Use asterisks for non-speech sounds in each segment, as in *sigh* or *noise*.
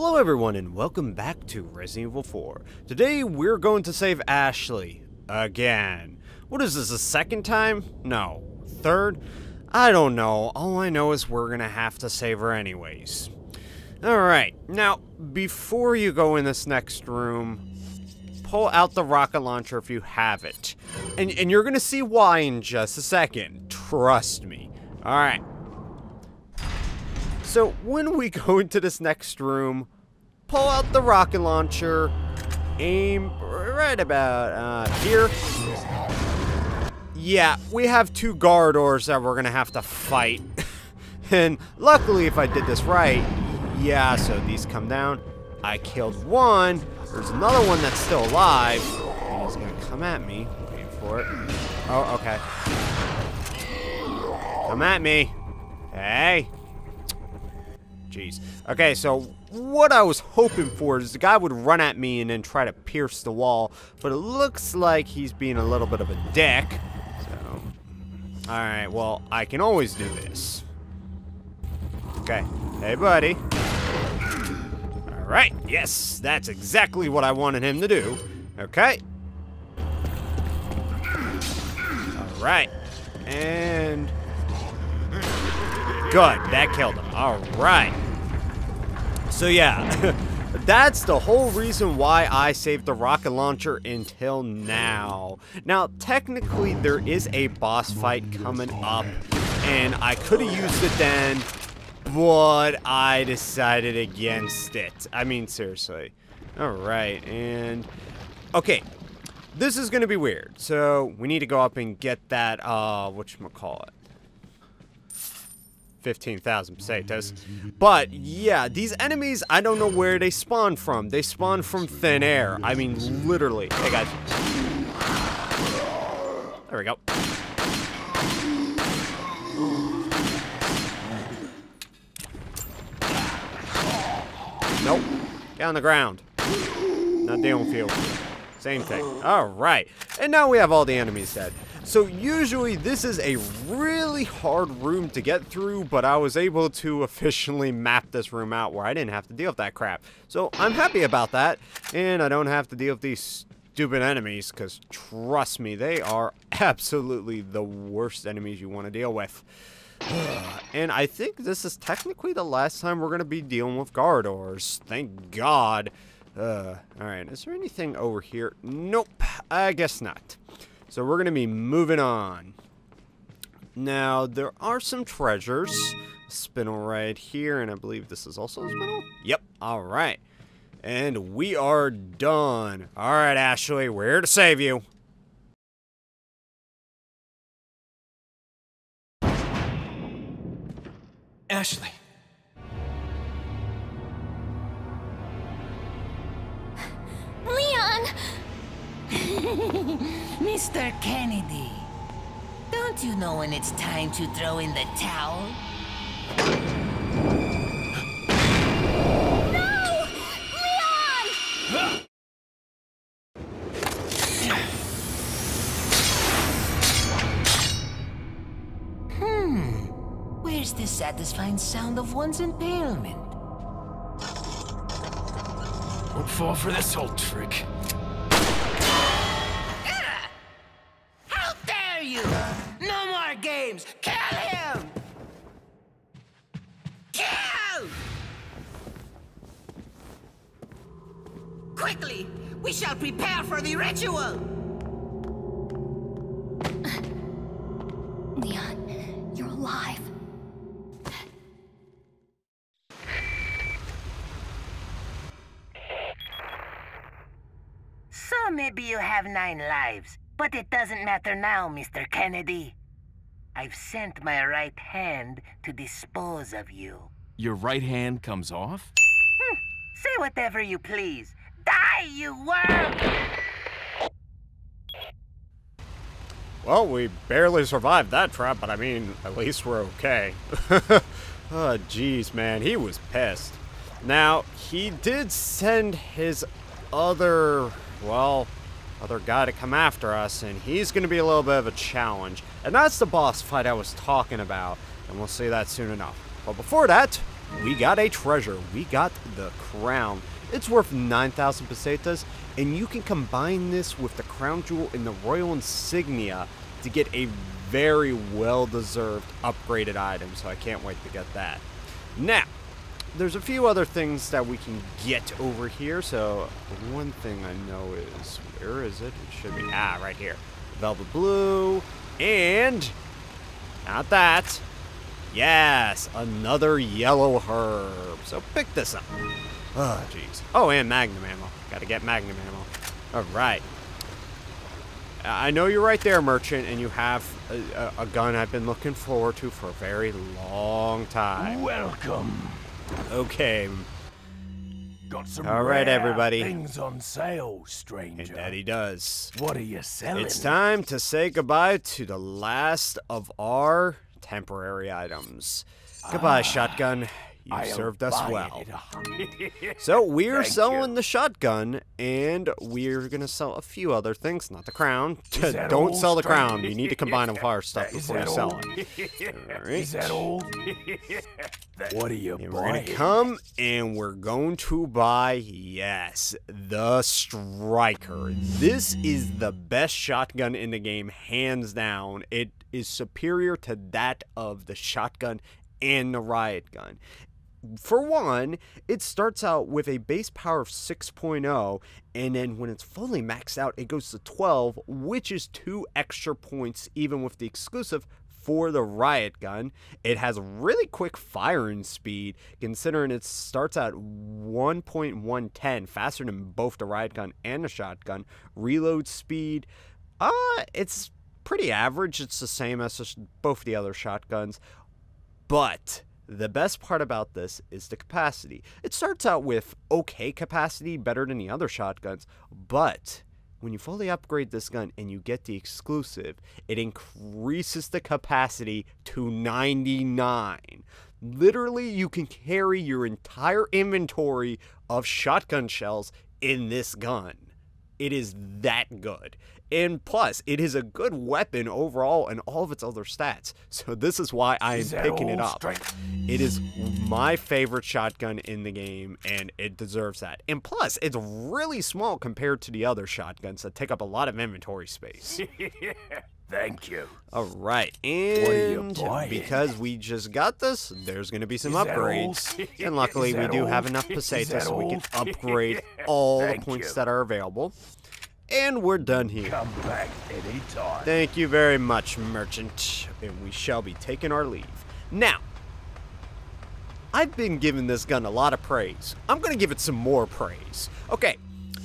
Hello everyone and welcome back to Resident Evil 4. Today we're going to save Ashley. Again. What is this, a second time? No. Third? I don't know. All I know is we're gonna have to save her anyways. Alright, now, before you go in this next room, pull out the rocket launcher if you have it. And, and you're gonna see why in just a second. Trust me. Alright. So when we *laughs* go into this next room, pull out the rocket launcher, aim right about uh, here. Yeah, we have two Garradors that we're gonna have to fight. *laughs* and luckily, if I did this right, yeah, so these come down. I killed one. There's another one that's still alive. And he's gonna come at me. Wait for it. Oh, okay. Come at me. Hey. Jeez. Okay, so what I was hoping for is the guy would run at me and then try to pierce the wall, but it looks like he's being a little bit of a dick. So, alright, well, I can always do this. Okay. Hey, buddy. Alright, yes, that's exactly what I wanted him to do. Okay. Alright. And... Good, that killed him. Alright. So yeah, *laughs* that's the whole reason why I saved the rocket launcher until now. Now, technically, there is a boss fight coming up, and I could have used it then, but I decided against it. I mean, seriously. Alright, and... Okay, this is going to be weird. So, we need to go up and get that, uh, whatchamacallit. 15,000 pesetas. But yeah, these enemies, I don't know where they spawn from. They spawn from thin air. I mean, literally. Hey guys. There we go. Nope. Get on the ground. Not dealing with you. Same thing. Alright. And now we have all the enemies dead. So usually this is a really hard room to get through, but I was able to efficiently map this room out where I didn't have to deal with that crap. So I'm happy about that, and I don't have to deal with these stupid enemies, because trust me, they are *laughs* absolutely the worst enemies you want to deal with. *sighs* and I think this is technically the last time we're going to be dealing with Garradors. Thank God. Uh, Alright, is there anything over here? Nope, I guess not. So we're going to be moving on. Now, there are some treasures. Spinel right here, and I believe this is also a spinel? Yep, alright. And we are done. Alright, Ashley, we're here to save you. Ashley. *laughs* Mr. Kennedy, don't you know when it's time to throw in the towel? No! Leon! Hmm. Where's the satisfying sound of one's impalement? Won't fall for this old trick. For the ritual! Leon, you're alive. So maybe you have nine lives, but it doesn't matter now, Mr. Kennedy. I've sent my right hand to dispose of you. Your right hand comes off? Hmm, say whatever you please. Die, you worm! Well, we barely survived that trap, but I mean, at least we're okay. *laughs* oh, jeez, man, he was pissed. Now, he did send his other, well, other guy to come after us, and he's going to be a little bit of a challenge. And that's the boss fight I was talking about, and we'll see that soon enough. But before that, we got a treasure. We got the crown. It's worth 9,000 pesetas, and you can combine this with the crown jewel and the royal insignia to get a very well-deserved upgraded item, so I can't wait to get that. Now, there's a few other things that we can get over here, so one thing I know is, where is it? It should be, ah, right here. Velvet Blue, and, not that, yes, another yellow herb. So pick this up. Oh, jeez. Oh, and Magnum ammo. Gotta get Magnum ammo. Alright. I know you're right there, Merchant, and you have a, a, a, gun I've been looking forward to for a very long time. Welcome. Okay. Got some All right, everybody. things on sale, stranger. And that he does. What are you selling? It's time to say goodbye to the last of our temporary items. Goodbye, ah. shotgun. You I'll served us well. *laughs* So we're Thank selling you. the shotgun, and we're gonna sell a few other things, not the crown. *laughs* Don't sell the crown. You need to *laughs* combine it with our stuff Is before you sell it. Is that all? what are you And we're gonna come and we're going to buy, yes, the Striker. This is the best shotgun in the game, hands down. It is superior to that of the shotgun and the riot gun. For one, it starts out with a base power of 6.0, and then when it's fully maxed out, it goes to 12, which is two extra points, even with the exclusive for the riot gun. It has really quick firing speed, considering it starts at 1.110, faster than both the riot gun and the shotgun. Reload speed, uh, it's pretty average. It's the same as both the other shotguns. But the best part about this is the capacity. It starts out with okay capacity, better than the other shotguns, but when you fully upgrade this gun and you get the exclusive, it increases the capacity to 99. Literally, you can carry your entire inventory of shotgun shells in this gun. It is that good. And plus, it is a good weapon overall and all of its other stats. So this is why I am picking it up. stranger? It is my favorite shotgun in the game, and it deserves that. And plus, it's really small compared to the other shotguns that take up a lot of inventory space. *laughs* Thank you. All right, and because we just got this, there's going to be some Is upgrades. *laughs* And luckily, we do all? have enough pesetas so we can *laughs* upgrade all the points you. that are available. And we're done here. Come back anytime. Thank you very much, merchant. And we shall be taking our leave. Now, I've been giving this gun a lot of praise. I'm going to give it some more praise. Okay,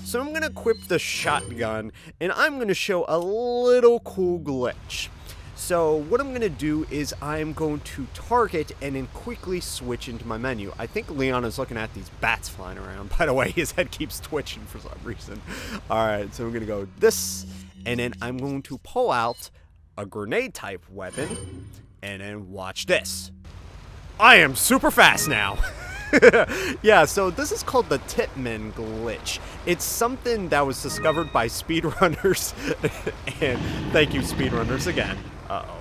so I'm going to equip the shotgun, and I'm going to show a little cool glitch. So what I'm going to do is I'm going to target and then quickly switch into my menu. I think Leon is looking at these bats flying around. *laughs* By the way, his head keeps twitching for some reason. All right, so I'm going to go this, and then I'm going to pull out a grenade type weapon, and then watch this. I am super fast now. *laughs* *laughs* yeah, so this is called the Titman glitch. It's something that was discovered by speedrunners. *laughs* and thank you, speedrunners, again. Uh oh.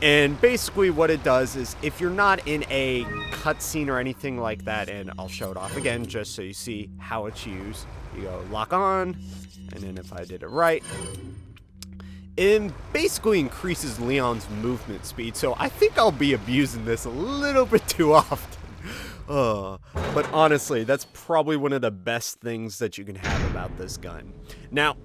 And basically, what it does is if you're not in a cutscene or anything like that, and I'll show it off again just so you see how it's used, you go lock on, and then if I did it right, it basically increases Leon's movement speed, so I think I'll be abusing this a little bit too *laughs* often. Uh, but honestly, that's probably one of the best things that you can have about this gun. Now,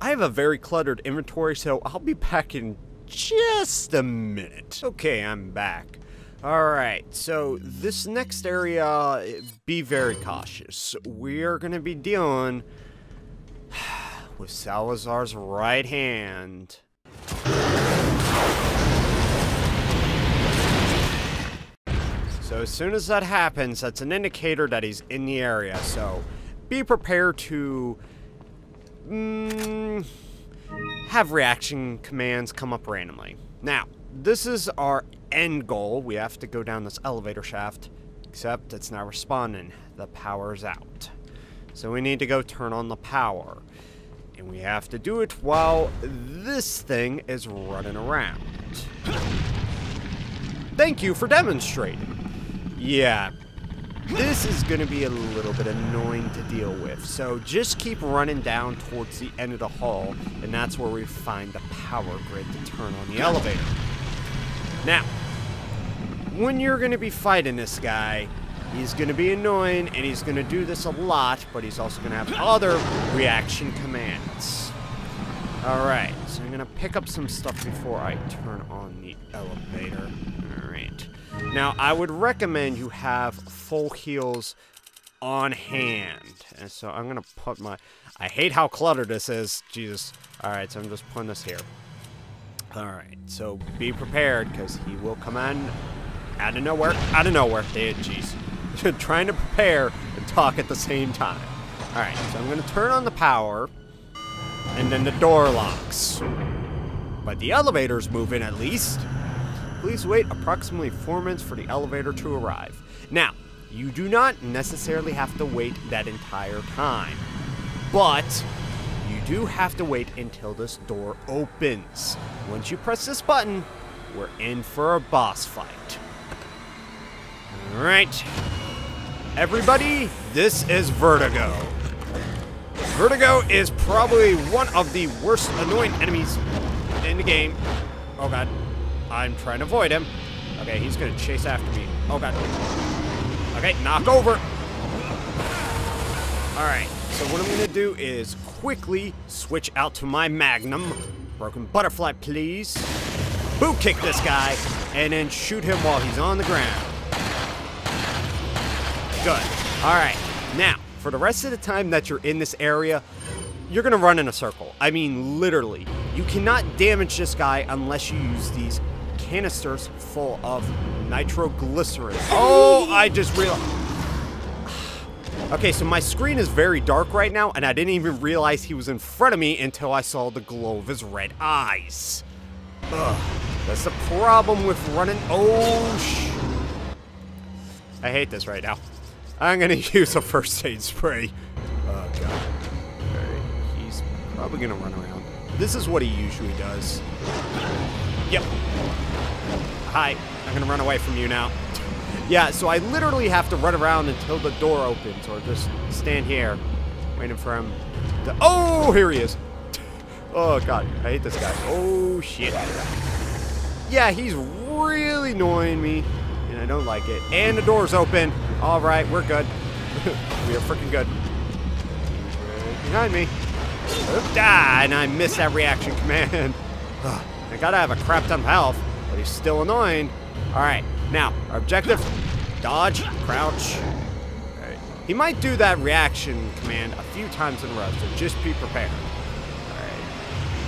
I have a very cluttered inventory, so I'll be back in just a minute. Okay, I'm back. Alright, so this next area, be very cautious. We're gonna be dealing *sighs* with Salazar's right hand. So as soon as that happens, that's an indicator that he's in the area. So be prepared to mm, have reaction commands come up randomly. Now, this is our end goal. We have to go down this elevator shaft, except it's not responding. The power's out. So we need to go turn on the power. And we have to do it while this thing is running around. Thank you for demonstrating. Yeah. This is going to be a little bit annoying to deal with. So just keep running down towards the end of the hall, and that's where we find the power grid to turn on the elevator. Now, when you're going to be fighting this guy, he's going to be annoying, and he's going to do this a lot, but he's also going to have other reaction commands. Alright, so I'm going to pick up some stuff before I turn on the elevator. Alright. Now, I would recommend you have full heals on hand. And so I'm going to put my... I hate how cluttered this is. Jesus. Alright, so I'm just putting this here. Alright, so be prepared, because he will come in out of nowhere. Out of nowhere. Jeez. *laughs* Trying to prepare and talk at the same time. Alright, so I'm going to turn on the power, and then the door locks. But the elevator's moving at least. Please wait approximately four minutes for the elevator to arrive. Now, you do not necessarily have to wait that entire time, but you do have to wait until this door opens. Once you press this button, we're in for a boss fight. Alright. Everybody, this is Verdugo. Verdugo is probably one of the worst annoying enemies in the game. Oh god. I'm trying to avoid him. Okay, he's gonna chase after me. Oh god. Okay, knock over. Alright, so what I'm gonna do is quickly switch out to my Magnum. Broken butterfly, please. Boot kick this guy, and then shoot him while he's on the ground. Good. Alright, now, for the rest of the time that you're in this area, you're gonna run in a circle. I mean, literally. You cannot damage this guy unless you use these canisters full of nitroglycerin. *gasps* Oh, I just realized. Okay, so my screen is very dark right now, and I didn't even realize he was in front of me until I saw the glow of his red eyes. Ugh, that's the problem with running. Oh, sh. I hate this right now. I'm gonna *laughs* use a first aid spray. Oh, God. Alright, he's probably gonna run around. This is what he usually does. Yep. Hi, I'm gonna run away from you now. Yeah, so I literally have to run around until the door opens, or just stand here, waiting for him to... Oh, here he is. Oh, God, I hate this guy. Oh, shit. Yeah, he's really annoying me, and I don't like it. And the door's open. All right, we're good. *laughs* we are freaking good. Right behind me. Ah, and I missed that reaction command. *sighs* I gotta have a crap ton of health, but he's still annoying. All right, now, our objective, dodge, crouch. Alright. He might do that reaction command a few times in a row, so just be prepared. Alright.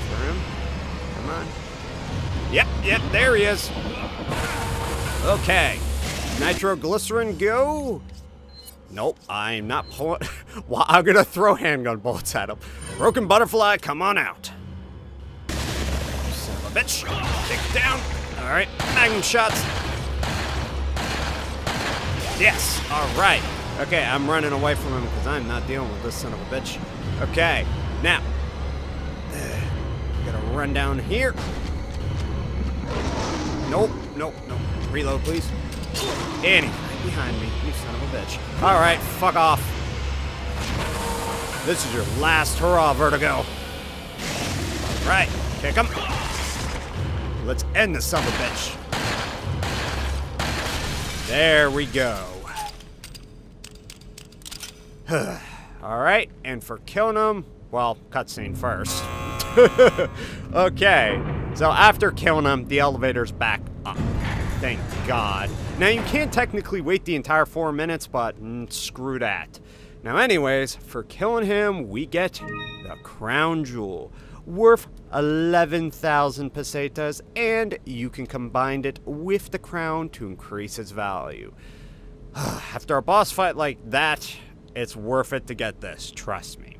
For him. Come on. Yep, yep, there he is. Okay. Nitroglycerin, go. Nope, I'm not pulling. *laughs* well, I'm gonna throw handgun bullets at him. Broken butterfly, come on out. Son of a bitch. Take down. Alright, magnum shots. Yes, alright. Okay, I'm running away from him because I'm not dealing with this son of a bitch. Okay, now. Gotta run down here. Nope, nope, nope. Reload, please. Right behind me, you son of a bitch. Alright, fuck off. This is your last hurrah, Verdugo. Right, kick him. Let's end of a bitch. There we go. *sighs* Alright, and for killing him, well, cutscene first. *laughs* okay, so after killing him, the elevator's back up. Thank God. Now, you can't technically wait the entire four minutes, but mm, screw that. Now, anyways, for killing him, we get the Crown Jewel, worth 11,000 pesetas, and you can combine it with the crown to increase its value. *sighs* After a boss fight like that, it's worth it to get this, trust me.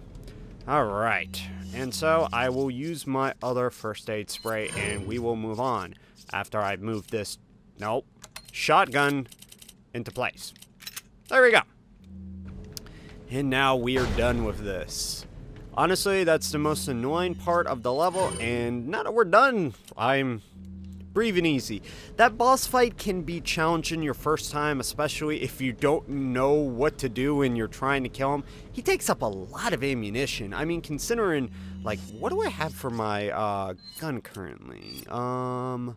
Alright, and so I will use my other first aid spray and we will move on after I move this, nope, shotgun into place. There we go. And now we are done with this. Honestly, that's the most annoying part of the level, and now that we're done, I'm breathing easy. That boss fight can be challenging your first time, especially if you don't know what to do when you're trying to kill him. He takes up a lot of ammunition. I mean, considering, like, what do I have for my uh, gun currently? Um,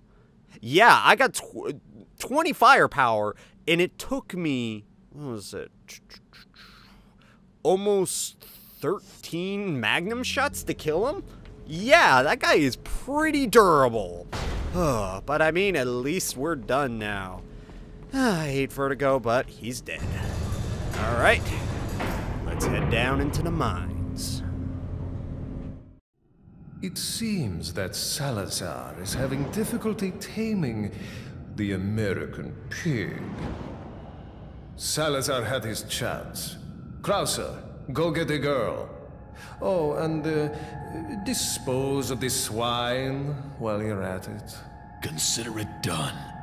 yeah, I got tw 20 firepower, and it took me, what was it? Almost 13 magnum shots to kill him? Yeah, that guy is pretty durable. *sighs* but I mean, at least we're done now. *sighs* I hate Verdugo, but he's dead. Alright, let's head down into the mines. It seems that Salazar is having difficulty taming the American pig. Salazar had his chance. Krauser, go get the girl. Oh, and uh, dispose of this swine while you're at it. Consider it done.